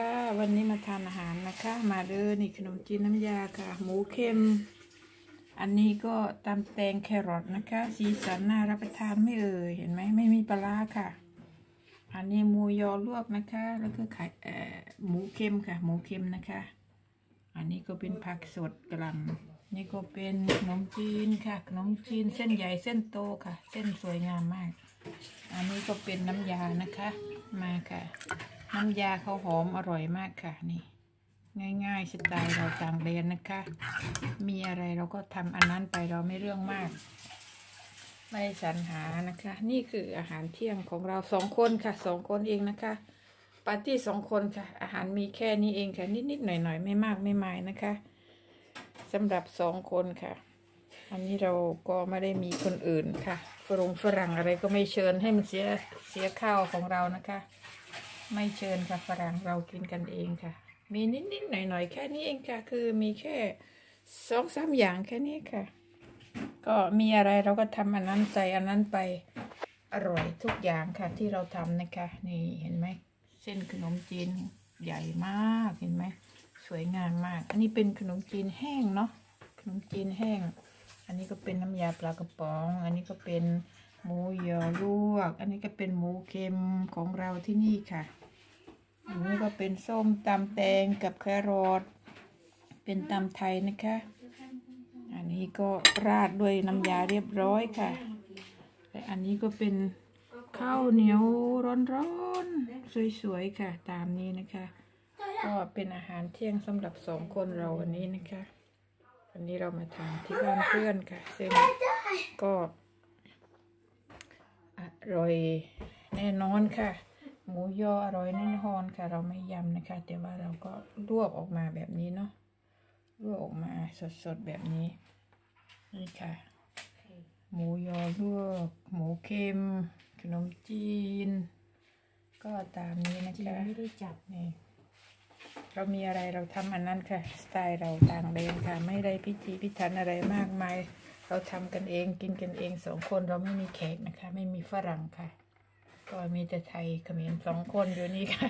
ค่ะวันนี้มาทานอาหารนะคะ มาเด้อนี่ขนมจีนน้ำยาค่ะ หมูเค็ม อันนี้ก็ตำแตงแครอทนะคะ สีสันน่ารับประทานไม่เอ่ยเห็นไหมไม่มีปลาค่ะ อันนี้หมูยอลวกนะคะ แล้วก็ไข่เอ่อหมูเค็มค่ะ หมูเค็มนะคะ อันนี้ก็เป็นผักสดกระหลำนี่ก็เป็นขนมจีนค่ะ ขนมจีนเส้นใหญ่เส้นโตค่ะ เส้นสวยงามมาก อันนี้ก็เป็นน้ำยานะคะมาค่ะ น้ำยาเขาหอมอร่อยมากค่ะนี่ ง่ายๆสไตล์เราต่างเรียนนะคะ มีอะไรเราก็ทำอันนั้นไปเราไม่เรื่องมาก ไม่สรรหานะคะ นี่คืออาหารเที่ยงของเราสองคนค่ะสองคนเองนะคะปาร์ตี้สองคนค่ะ อาหารมีแค่นี้เองค่ะ นิดๆหน่อยๆ ไม่มากไม่มายนะคะสำหรับสองคนค่ะอันนี้เราก็ไม่ได้มีคนอื่นค่ะฝรงฝรั่งอะไรก็ไม่เชิญให้มันเสียเสียข้าวของเรานะคะ ไม่เชิญค่ะฝรั่งเรากินกันเองค่ะ มีนิดๆหน่อยๆ แค่นี้เองค่ะ คือมีแค่สองสามอย่างแค่นี้ค่ะ ก็มีอะไรเราก็ทำอันนั้นใส่อันนั้นไปอร่อยทุกอย่างค่ะที่เราทำนะคะ นี่เห็นไหมเส้นขนมจีนใหญ่มากเห็นไหมสวยงามมาก อันนี้เป็นขนมจีนแห้งเนาะขนมจีนแห้ง อันนี้ก็เป็นน้ำยาปลากระป๋อง อันนี้ก็เป็น หมูยอลวก อันนี้ก็เป็นหมูเค็มของเราที่นี่ค่ะอันนี้ก็เป็นส้มตำแตงกับแครอทเป็นตำไทยนะคะ อันนี้ก็ราดด้วยน้ำยาเรียบร้อยค่ะและอันนี้ก็เป็นข้าวเหนียวร้อนๆสวยๆค่ะ ตามนี้นะคะ ก็เป็นอาหารเที่ยงสำหรับสองคนเราวันนี้นะคะวันนี้เรามาทานที่บ้านเพื่อนค่ะซึ่งก็ ร่อยแน่นอนค่ะ หมูยออร่อยแน่นอนค่ะ เราไม่ยำนะคะ แต่ว่าเราก็ลวกออกมาแบบนี้เนาะลวกออกมาสดๆแบบนี้นี่ค่ะ หมูยอลวก หมูเค็ม ขนมจีน ก็ตามนี้นะจีนคะไม่ได้จับนี่เรามีอะไรเราทำอันนั้นค่ะ สไตล์เราต่างเดนค่ะ ไม่ได้พิธีพิถันอะไรมากมาย เราทำกันเองกินกันเองสองคนเราไม่มีแขกนะคะ ไม่มีฝรั่งค่ะ ก็มีแต่ไทยเขมรสองคนอยู่นี่ค่ะ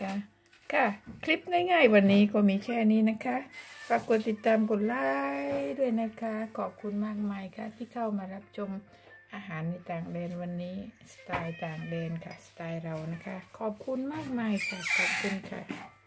ค่ะค่ะ คลิปง่ายๆ วันนี้ก็มีแค่นี้นะคะฝากกดติดตามกดไลค์ด้วยนะคะ ขอบคุณมากมายค่ะ ที่เข้ามารับชมอาหารในต่างแดนวันนี้ สไตล์ต่างแดนค่ะ สไตล์เรานะคะ ขอบคุณมากมายค่ะ ขอบคุณค่ะ